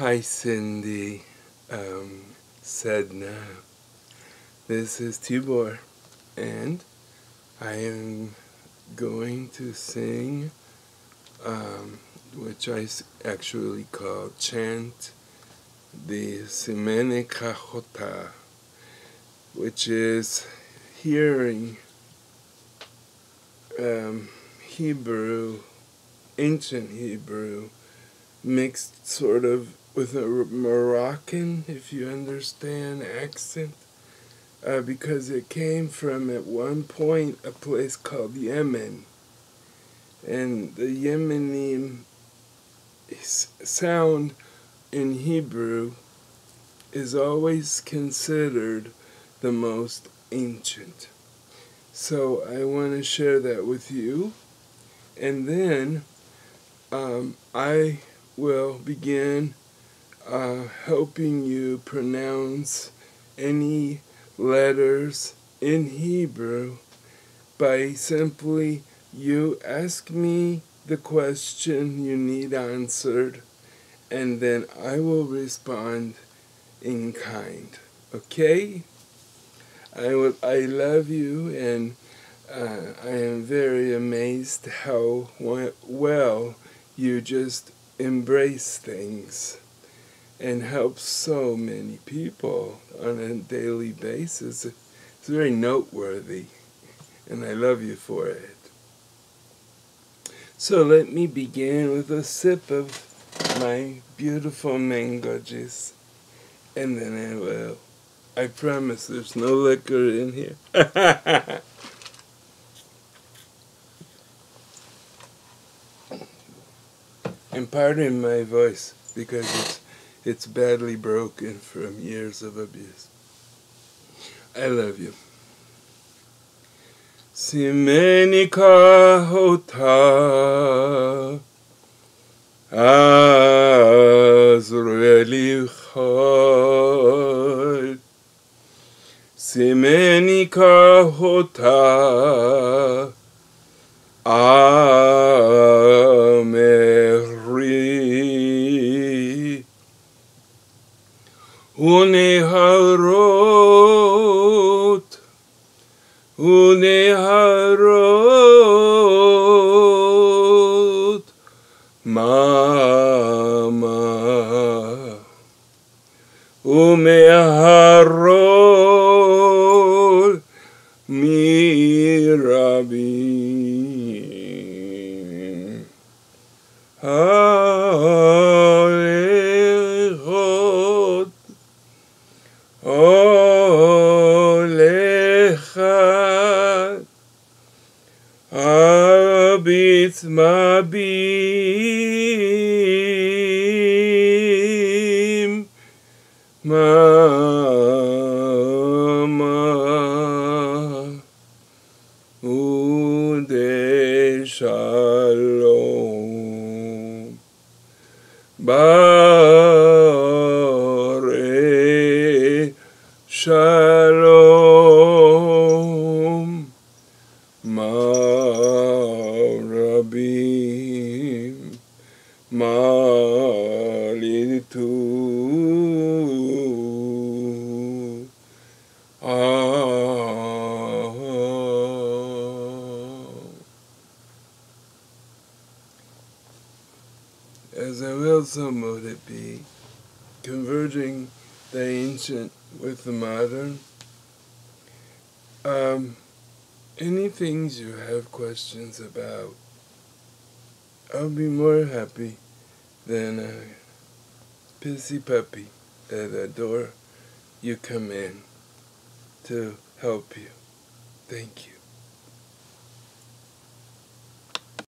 Hi, Cindy. Um, Sedna. This is Tibor, and I am going to sing, um, which I actually call chant, the Simene Kachota, which is hearing um, Hebrew, ancient Hebrew, mixed sort of with a Moroccan, if you understand, accent, uh, because it came from at one point a place called Yemen, and the Yemeni sound in Hebrew is always considered the most ancient. So I want to share that with you, and then um, I will begin uh, helping you pronounce any letters in Hebrew by simply you ask me the question you need answered and then I will respond in kind. Okay? I, will, I love you and uh, I am very amazed how well you just embrace things and help so many people on a daily basis. It's very noteworthy, and I love you for it. So let me begin with a sip of my beautiful mango juice, and then I will. I promise there's no liquor in here. and pardon my voice because it's it's badly broken from years of abuse. I love you. Simenika hota azreli chod Simeni kahota Unehaarot, unehaarot, mama, umeharol mi rabbi. Ah, הולכת הביט מביט ממה ודשלום. As I will some would it be, converging the ancient with the modern. Um, any things you have questions about, I'll be more happy than a pissy puppy at the door you come in to help you. Thank you.